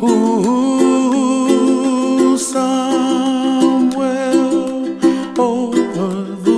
Ooh, somewhere over the